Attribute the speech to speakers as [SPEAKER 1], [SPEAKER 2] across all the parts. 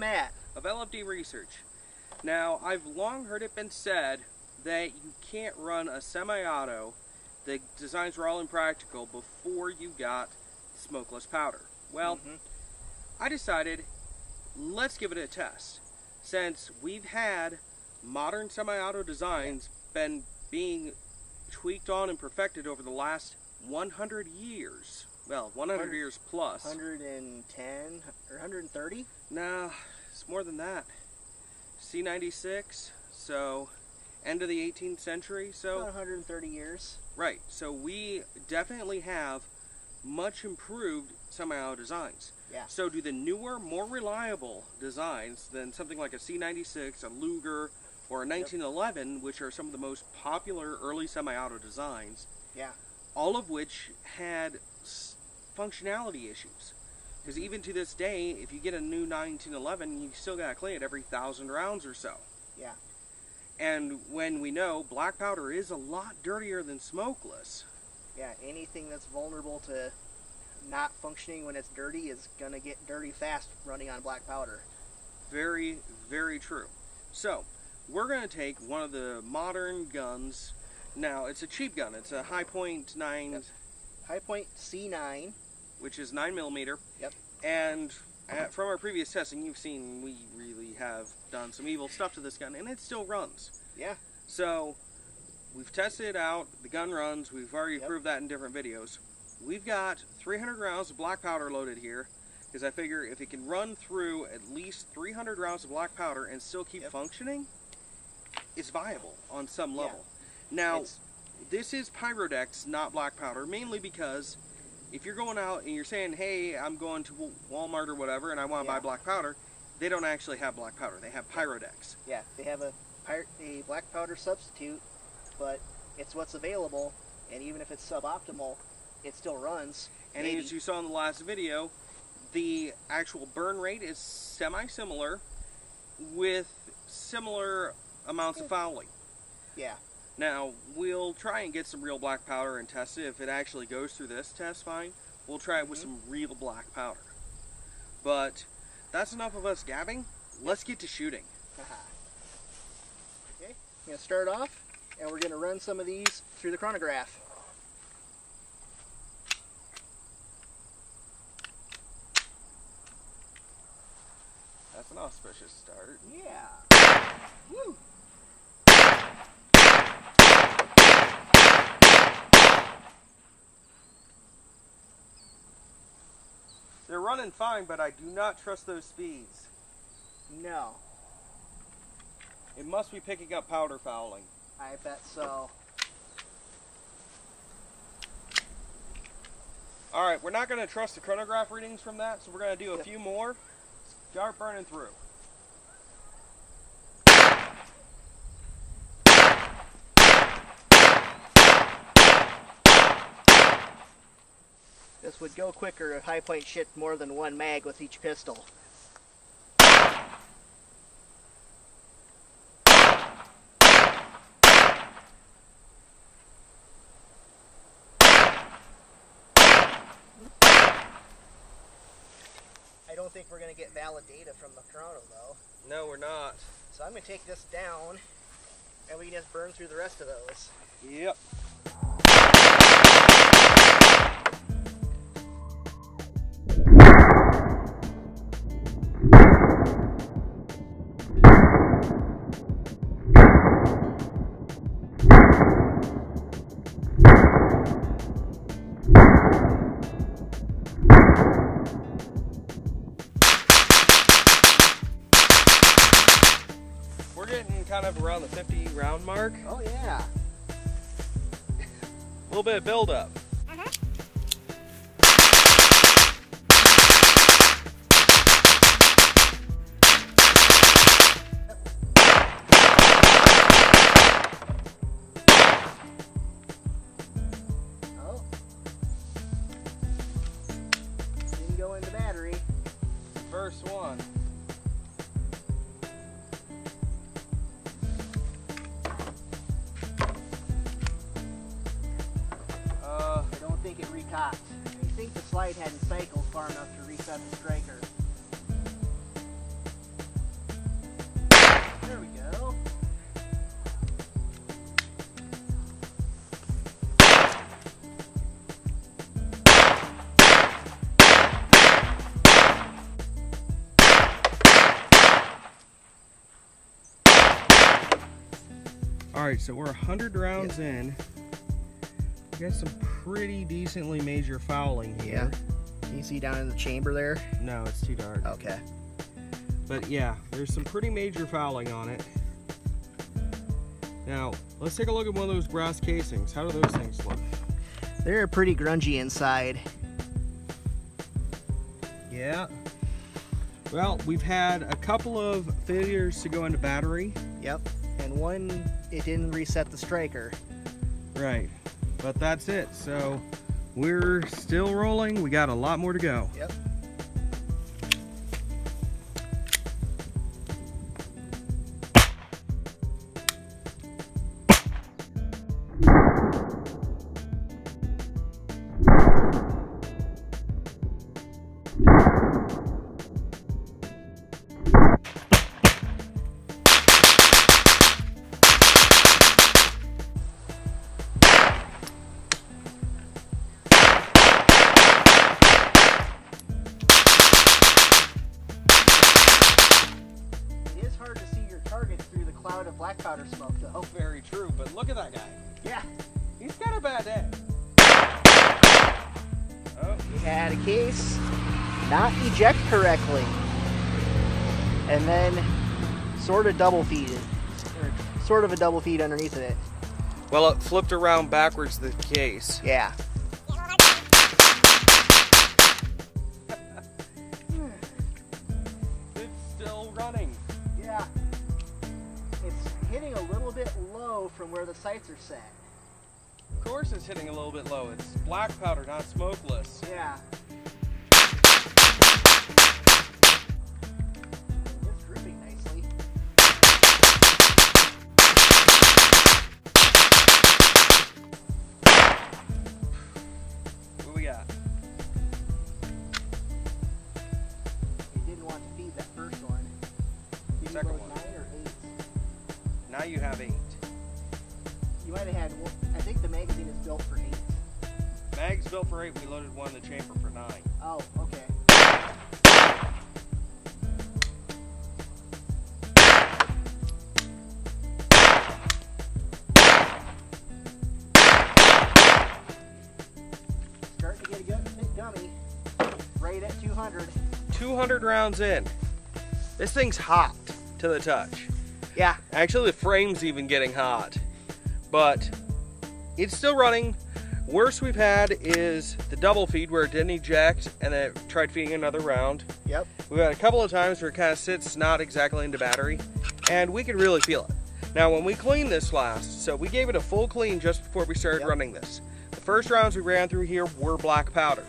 [SPEAKER 1] Matt.
[SPEAKER 2] of LFD Research. Now, I've long heard it been said that you can't run a semi-auto, the designs were all impractical, before you got smokeless powder. Well,
[SPEAKER 1] Mhm.
[SPEAKER 2] I decided, let's give it a test. Since we've had modern semi-auto designs been being tweaked on and perfected over the last 100 years. Well, 100 years plus.
[SPEAKER 1] 110 or 130?
[SPEAKER 2] Nah, it's more than that. C96, so end of the 18th century, so
[SPEAKER 1] About 130 years.
[SPEAKER 2] right. So we definitely have much improved semi-auto designs.
[SPEAKER 1] Yeah.
[SPEAKER 2] So do the newer, more reliable designs than something like a C96, a Luger, or a 1911, which are some of the most popular early semi-auto designs,
[SPEAKER 1] Yeah.
[SPEAKER 2] all of which had functionality issues. Because even to this day, if you get a new 1911, you still gotta clean it every thousand rounds or so.
[SPEAKER 1] Yeah.
[SPEAKER 2] And when we know black powder is a lot dirtier than smokeless,
[SPEAKER 1] Yeah, anything that's vulnerable to not functioning when it's dirty is going to get dirty fast running on black powder.
[SPEAKER 2] very, very true. So, we're gonna take one of the modern guns. Now, it's a cheap gun. It's a Hi Point 9,
[SPEAKER 1] Yep. Hi Point C9.
[SPEAKER 2] Which is 9 millimeter.
[SPEAKER 1] Yep.
[SPEAKER 2] And uh, from our previous testing, you've seen we really have done some evil stuff to this gun, and it still runs.
[SPEAKER 1] Yeah.
[SPEAKER 2] So we've tested it out. The gun runs. We've already
[SPEAKER 1] Yep.
[SPEAKER 2] proved that in different videos. We've got 300 rounds of black powder loaded here because I figure if it can run through at least 300 rounds of black powder and still keep
[SPEAKER 1] Yep.
[SPEAKER 2] functioning, it's viable on some
[SPEAKER 1] Yeah.
[SPEAKER 2] level. Now,
[SPEAKER 1] It's,
[SPEAKER 2] this is Pyrodex, not black powder, mainly because if you're going out and you're saying, hey, I'm going to Walmart or whatever and I want to
[SPEAKER 1] Yeah.
[SPEAKER 2] buy black powder, they don't actually have black powder. They have Pyrodex.
[SPEAKER 1] yeah, they have a a black powder substitute, but it's what's available, and even if it's suboptimal, it still runs.
[SPEAKER 2] And
[SPEAKER 1] Maybe.
[SPEAKER 2] as you saw in the last video, the actual burn rate is semi-similar with similar amounts of hmm. fouling.
[SPEAKER 1] Yeah.
[SPEAKER 2] Now, we'll try and get some real black powder and test it. If it actually goes through this test fine, we'll try it with
[SPEAKER 1] Mhm.
[SPEAKER 2] some real black powder. But that's enough of us gabbing. Let's get to shooting.
[SPEAKER 1] Okay, I'm going to start off, and we're going to run some of these through the chronograph.
[SPEAKER 2] That's an auspicious start.
[SPEAKER 1] Yeah. Woo.
[SPEAKER 2] They're running fine, but I do not trust those speeds.
[SPEAKER 1] No,
[SPEAKER 2] It must be picking up powder fouling.
[SPEAKER 1] I bet so.
[SPEAKER 2] All right, we're not going to trust the chronograph readings from that, so we're going to do a
[SPEAKER 1] Yep.
[SPEAKER 2] few more. Start burning through.
[SPEAKER 1] This would go quicker if Hi Point shit more than one mag with each pistol. I don't think we're going to get valid data from the chrono though.
[SPEAKER 2] No, we're not.
[SPEAKER 1] So I'm going to take this down and we can just burn through the rest of those.
[SPEAKER 2] Yep. Kind of around the 50 round mark.
[SPEAKER 1] Oh yeah.
[SPEAKER 2] A little bit of buildup.
[SPEAKER 1] Oh. Didn't go in the battery.
[SPEAKER 2] First one. Right, so we're 100 rounds in. We got some pretty decently major fouling here.
[SPEAKER 1] Can you see down in the chamber there?
[SPEAKER 2] No, it's too dark.
[SPEAKER 1] Okay.
[SPEAKER 2] But yeah, there's some pretty major fouling on it. Now, let's take a look at one of those brass casings. How do those things look?
[SPEAKER 1] They're pretty grungy inside.
[SPEAKER 2] Yeah. Well, we've had a couple of failures to go into battery.
[SPEAKER 1] Yep. And one, it didn't reset the striker.
[SPEAKER 2] Right. But that's it. So we're still rolling. We got a lot more to go.
[SPEAKER 1] Yep. The cloud of powder smoke, though.
[SPEAKER 2] Very true, but look at that guy.
[SPEAKER 1] Yeah.
[SPEAKER 2] He's got a bad day. Oh,
[SPEAKER 1] We had a case not eject correctly. And then sort of double feeded. Or sort of a double feed underneath of it.
[SPEAKER 2] well, it flipped around backwards the case.
[SPEAKER 1] Yeah. From where the sights are set.
[SPEAKER 2] Of course, it's hitting a little bit low. It's black powder, not smokeless.
[SPEAKER 1] Yeah. For eight.
[SPEAKER 2] We loaded one in the chamber for nine.
[SPEAKER 1] Oh, okay. Starting to get a good bit gummy. Right at 200.
[SPEAKER 2] 200 rounds in. This thing's hot to the touch.
[SPEAKER 1] Yeah.
[SPEAKER 2] Actually, the frame's even getting hot. But it's still running. Worst we've had is the double feed where it didn't eject and then it tried feeding another round.
[SPEAKER 1] Yep.
[SPEAKER 2] We've had a couple of times where it kind of sits not exactly into battery, and we could really feel it. Now, when we cleaned this last, so we gave it a full clean just before we started
[SPEAKER 1] Yep.
[SPEAKER 2] running this. The first rounds we ran through here were black powder.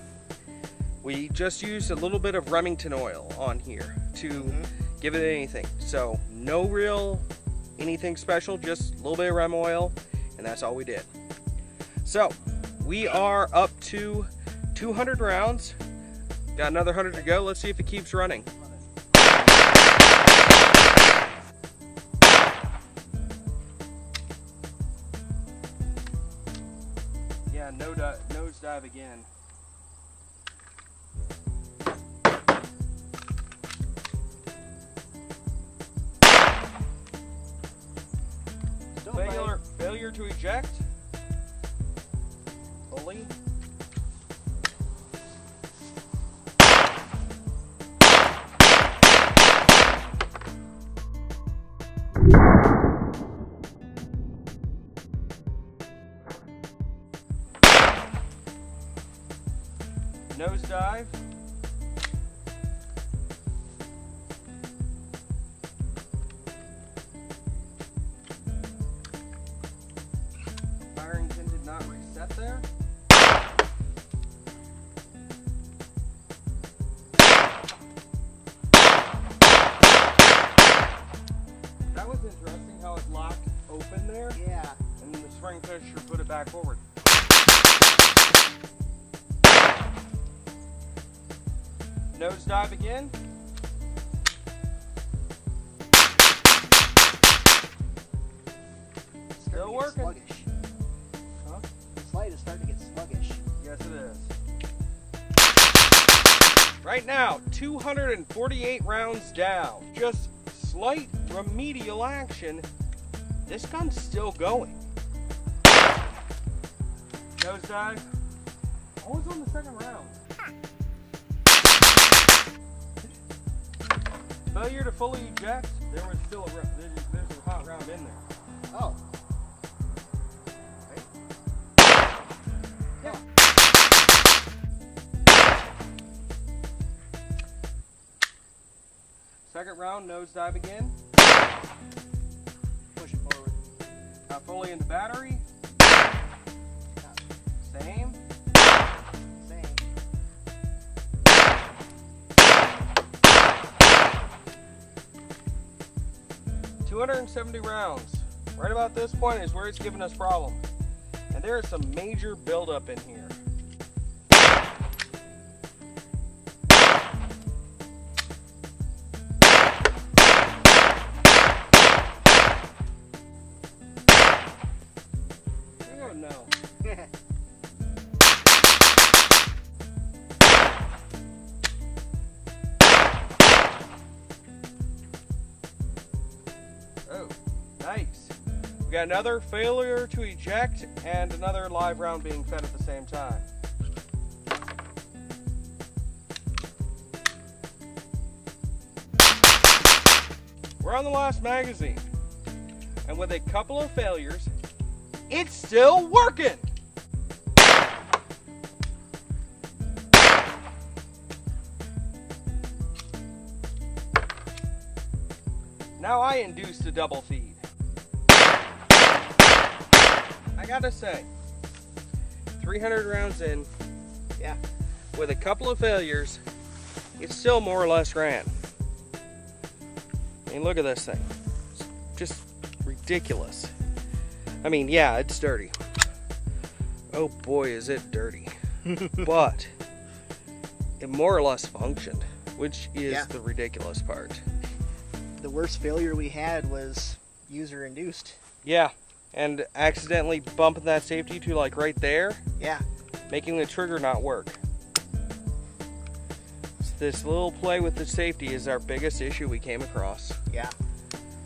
[SPEAKER 2] We just used a little bit of Remington oil on here to
[SPEAKER 1] Mhm.
[SPEAKER 2] give it anything. So, no real anything special, just a little bit of Rem oil, and that's all we did. So, we are up to 200 rounds. Got another 100 to go. Let's see if it keeps running. Yeah, no di- nose dive again. Failure, failure to eject. Fully. Nose dive again. Still working.
[SPEAKER 1] Sluggish.
[SPEAKER 2] Huh?
[SPEAKER 1] The slide is starting to get sluggish.
[SPEAKER 2] Yes, it is. Right now, 248 rounds down. Just slight remedial action this gun's still going. Nosedive. Always on the second round. Failure to fully eject. There was still a there's, there's a hot round in there.
[SPEAKER 1] Oh.
[SPEAKER 2] Second round, nosedive again.
[SPEAKER 1] Push it forward.
[SPEAKER 2] Not fully into battery. Same.
[SPEAKER 1] Same.
[SPEAKER 2] Two hundred and seventy rounds. Right about this point is where it's giving us problems. And there is some major buildup in here. Another failure to eject and another live round being fed at the same time. We're on the last magazine. And with a couple of failures, it's still working. Now I induced a double feed. Gotta say, 300 rounds in,
[SPEAKER 1] Yeah.
[SPEAKER 2] with a couple of failures, it still more or less ran. I mean, look at this thing. It's just ridiculous. I mean, yeah, it's dirty. Oh boy, is it dirty. but it more or less functioned, which is
[SPEAKER 1] Yeah.
[SPEAKER 2] the ridiculous part.
[SPEAKER 1] The worst failure we had was user induced.
[SPEAKER 2] Yeah, and accidentally bumping that safety to like right there,
[SPEAKER 1] Yeah.
[SPEAKER 2] making the trigger not work. So this little play with the safety is our biggest issue we came across,
[SPEAKER 1] Yeah.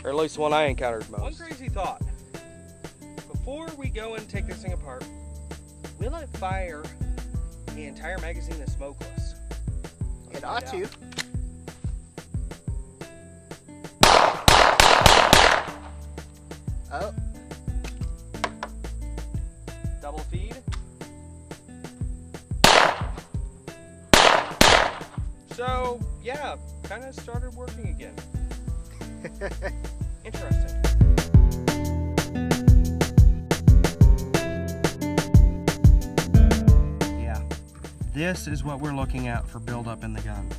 [SPEAKER 2] or at least one I encountered most. One crazy thought. Before we go and take this thing apart, will it fire the entire magazine as smokeless? Let's
[SPEAKER 1] It ought
[SPEAKER 2] find
[SPEAKER 1] to. Oh.
[SPEAKER 2] Yeah, kind of started working again. Interesting. Yeah, this is what we're looking at for buildup in the gun.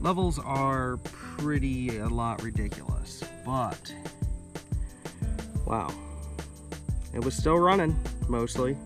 [SPEAKER 2] Levels are pretty a lot ridiculous, but wow, it was still running mostly.